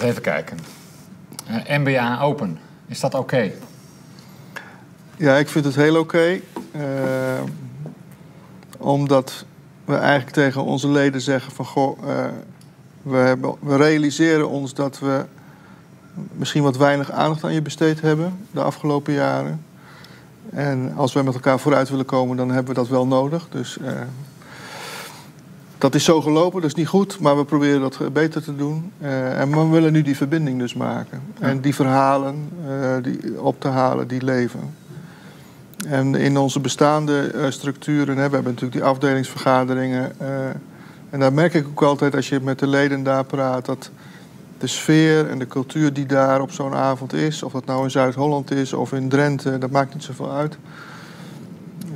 Even kijken. Uh, MBA Open, is dat oké? Ja, ik vind het heel oké. Uh, omdat we eigenlijk tegen onze leden zeggen van... Goh, uh, we, hebben, we realiseren ons dat we misschien wat weinig aandacht aan je besteed hebben de afgelopen jaren. En als wij met elkaar vooruit willen komen, dan hebben we dat wel nodig. Dus dat is zo gelopen, dat is niet goed, maar we proberen dat beter te doen. Uh, en we willen nu die verbinding dus maken. Ja. En die verhalen uh, die op te halen, die leven. En in onze bestaande structuren, hè, we hebben natuurlijk die afdelingsvergaderingen. en daar merk ik ook altijd als je met de leden daar praat, dat de sfeer en de cultuur die daar op zo'n avond is, of dat nou in Zuid-Holland is of in Drenthe, dat maakt niet zoveel uit.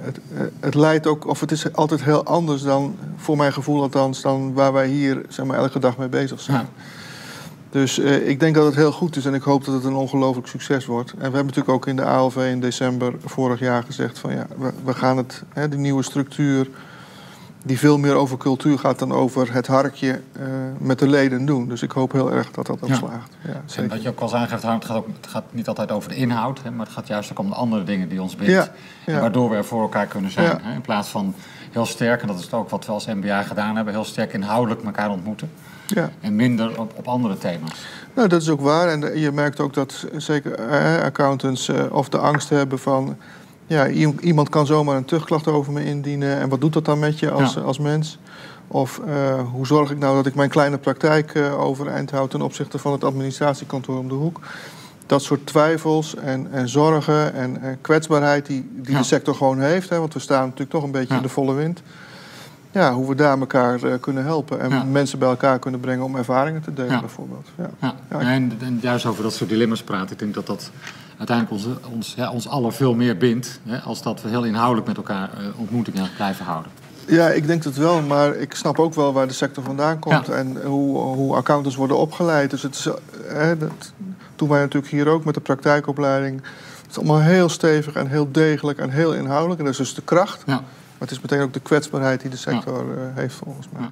Het, het leidt ook, of het is altijd heel anders dan, voor mijn gevoel althans, dan waar wij hier zeg maar, elke dag mee bezig zijn. Ja. Dus eh, ik denk dat het heel goed is en ik hoop dat het een ongelooflijk succes wordt. En we hebben natuurlijk ook in de ALV in december vorig jaar gezegd van ja, we, we gaan het, hè, die nieuwe structuur, die veel meer over cultuur gaat dan over het harkje uh, met de leden doen. Dus ik hoop heel erg dat dat ook ja. slaagt. Ja, en wat je ook al aangeeft, het gaat, ook, het gaat niet altijd over de inhoud, hè, maar het gaat juist ook om de andere dingen die ons bindt. Ja, waardoor we er voor elkaar kunnen zijn. Hè, in plaats van heel sterk, en dat is het ook wat we als MBA gedaan hebben, heel sterk inhoudelijk elkaar ontmoeten. Ja. En minder op, op andere thema's. Nou, dat is ook waar. En je merkt ook dat zeker eh, accountants uh, of de angst hebben van ja, iemand kan zomaar een terugklacht over me indienen. En wat doet dat dan met je als, ja. als mens? Of uh, hoe zorg ik nou dat ik mijn kleine praktijk uh, overeind houd ten opzichte van het administratiekantoor om de hoek? Dat soort twijfels en, en zorgen en, en kwetsbaarheid die, die ja. de sector gewoon heeft. Hè, want we staan natuurlijk toch een beetje ja. in de volle wind. Ja, hoe we daar elkaar uh, kunnen helpen en mensen bij elkaar kunnen brengen om ervaringen te delen, bijvoorbeeld. Ja. En, en juist over dat soort dilemma's praten. Ik denk dat dat uiteindelijk ons, ons, ja, ons allen veel meer bindt. Hè, als dat we heel inhoudelijk met elkaar uh, ontmoetingen blijven houden. Ja, ik denk het wel, maar ik snap ook wel waar de sector vandaan komt ja. en hoe, hoe accountants worden opgeleid. Dus het is, hè, dat doen wij natuurlijk hier ook met de praktijkopleiding. Het is allemaal heel stevig en heel degelijk en heel inhoudelijk. En dat is dus de kracht. Ja. Maar het is meteen ook de kwetsbaarheid die de sector ja. uh, heeft volgens mij.